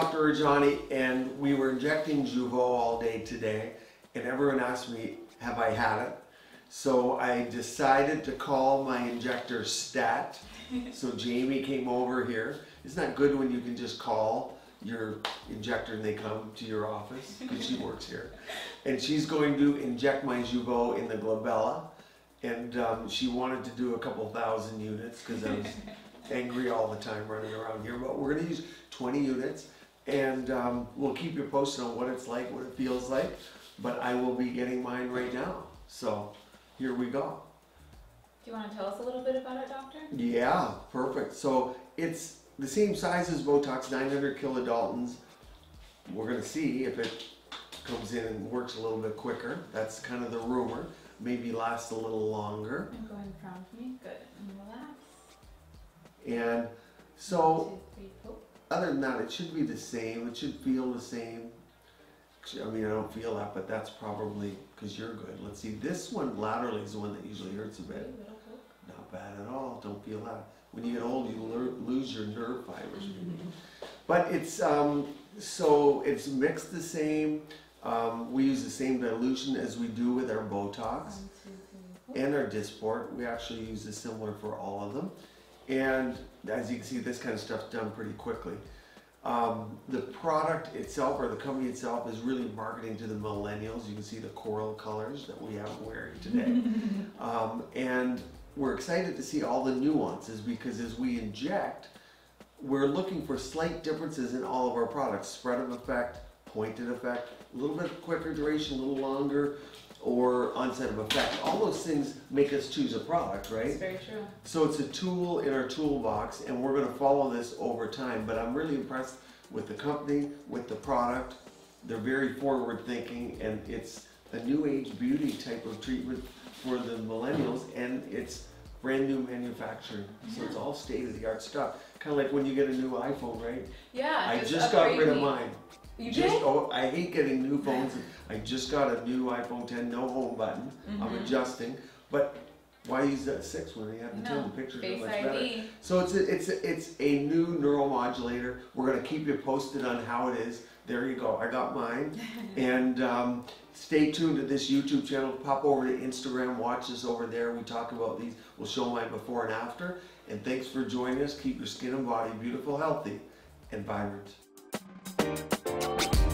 Dr. Rajani, and we were injecting Jeuveau all day today, and everyone asked me, have I had it? So I decided to call my injector Stat. So Jamie came over here. Isn't that good when you can just call your injector and they come to your office? Because she works here. And she's going to inject my Jeuveau in the glabella. And um, she wanted to do a couple thousand units because I was angry all the time running around here. But we're going to use 20 units and um, we'll keep you posted on what it's like, what it feels like. But I will be getting mine right now. So here we go. Do you want to tell us a little bit about it, doctor? Yeah, perfect. So it's the same size as Botox, 900 kilodaltons. We're gonna see if it comes in and works a little bit quicker. That's kind of the rumor. Maybe lasts a little longer. And go ahead and frown for me. Good. And relax. And so, other than that, it should be the same. It should feel the same. I mean, I don't feel that, but that's probably because you're good. Let's see. This one laterally is the one that usually hurts a bit. Not bad at all. Don't feel that. When you get old, you lose your nerve fibers. But it's um, so it's mixed the same. Um, we use the same dilution as we do with our Botox One, two, three, poke. and our Dysport. We actually use a similar for all of them. And as you can see, this kind of stuff's done pretty quickly. Um, the product itself, or the company itself, is really marketing to the millennials. You can see the coral colors that we have wearing today. um, and we're excited to see all the nuances because as we inject, we're looking for slight differences in all of our products. Spread of effect, pointed effect, a little bit quicker duration, a little longer, or onset of effect. All those things make us choose a product, right? It's very true. So it's a tool in our toolbox, and we're going to follow this over time. But I'm really impressed with the company, with the product. They're very forward thinking, and it's a new age beauty type of treatment for the millennials, and it's brand new manufacturing. So it's all state of the art stuff. Kind of like when you get a new iPhone, right? Yeah. I just got rid of mine. You Just, oh, I hate getting new phones. I just got a new iPhone 10, no home button. I'm Mhm. adjusting, but why use that six when you have the 10? No, The pictures are much better. So it's a, it's a, it's a new neuromodulator. We're gonna keep you posted on how it is. There you go. I got mine. and um, stay tuned to this YouTube channel. Pop over to Instagram. Watch us over there. We talk about these. We'll show my before and after. And thanks for joining us. Keep your skin and body beautiful, healthy, and vibrant we'll be.